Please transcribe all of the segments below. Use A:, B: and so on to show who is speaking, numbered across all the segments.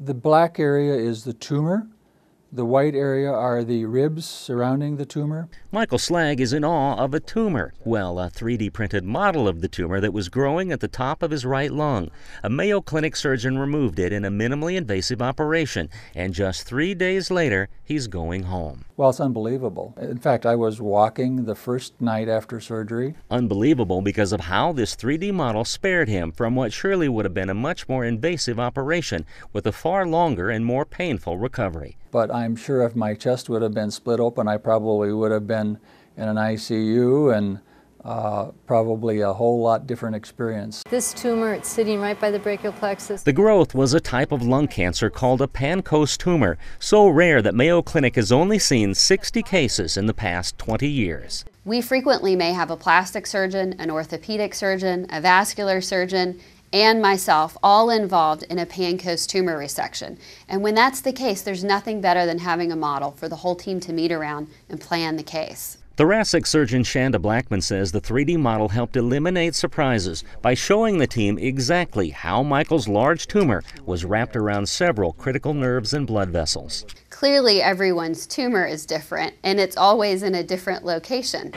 A: The black area is the tumor. The white area are the ribs surrounding the tumor.
B: Michael Slag is in awe of a tumor. Well, a 3D printed model of the tumor that was growing at the top of his right lung. A Mayo Clinic surgeon removed it in a minimally invasive operation, and just three days later, he's going home.
A: Well, it's unbelievable. In fact, I was walking the first night after surgery.
B: Unbelievable because of how this 3D model spared him from what surely would have been a much more invasive operation with a far longer and more painful recovery.
A: But I'm sure if my chest would have been split open, I probably would have been in an ICU and uh, probably a whole lot different experience.
C: This tumor, it's sitting right by the brachial plexus.
B: The growth was a type of lung cancer called a Pancoast tumor, so rare that Mayo Clinic has only seen 60 cases in the past 20 years.
D: We frequently may have a plastic surgeon, an orthopedic surgeon, a vascular surgeon, and myself all involved in a Pancoast tumor resection. And when that's the case, there's nothing better than having a model for the whole team to meet around and plan the case.
B: Thoracic surgeon Shanda Blackmon says the 3D model helped eliminate surprises by showing the team exactly how Michael's large tumor was wrapped around several critical nerves and blood vessels.
D: Clearly, everyone's tumor is different, and it's always in a different location.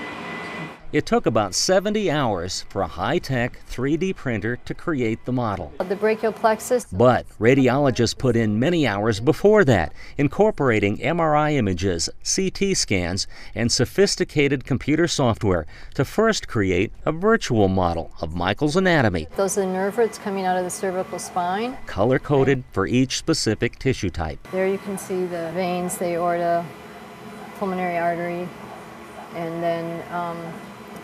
B: It took about 70 hours for a high-tech 3D printer to create the model.
C: The brachial plexus.
B: But radiologists put in many hours before that, incorporating MRI images, CT scans, and sophisticated computer software to first create a virtual model of Michael's anatomy.
C: Those are the nerve roots coming out of the cervical spine.
B: Color-coded for each specific tissue type.
C: There you can see the veins, the aorta, pulmonary artery, and then um,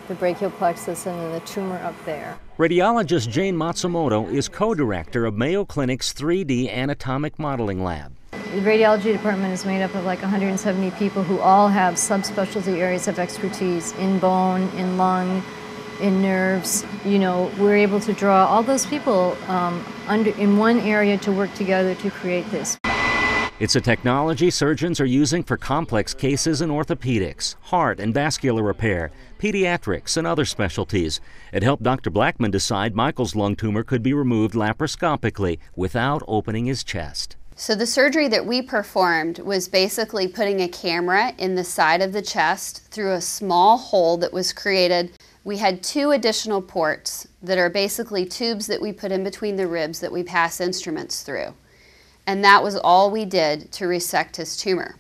C: the brachial plexus and then the tumor up there.
B: Radiologist Jane Matsumoto is co-director of Mayo Clinic's 3D anatomic modeling lab.
C: The radiology department is made up of like 170 people who all have subspecialty areas of expertise in bone, in lung, in nerves. You know, we're able to draw all those people um, under, in one area to work together to create this.
B: It's a technology surgeons are using for complex cases in orthopedics, heart and vascular repair, pediatrics, and other specialties. It helped Dr. Blackmon decide Michael's lung tumor could be removed laparoscopically without opening his chest.
D: So the surgery that we performed was basically putting a camera in the side of the chest through a small hole that was created. We had two additional ports that are basically tubes that we put in between the ribs that we pass instruments through and that was all we did to resect his tumor.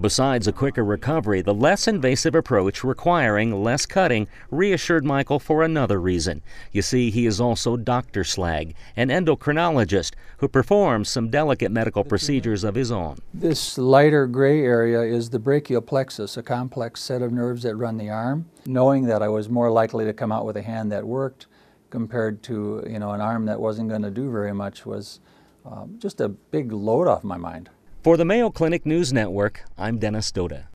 B: Besides a quicker recovery, the less invasive approach requiring less cutting reassured Michael for another reason. You see, he is also Dr. Slag, an endocrinologist who performs some delicate medical procedures of his own.
A: This lighter gray area is the brachial plexus, a complex set of nerves that run the arm. Knowing that I was more likely to come out with a hand that worked compared to, you know, an arm that wasn't going to do very much was um, just a big load off my mind.
B: For the Mayo Clinic News Network, I'm Dennis Douda.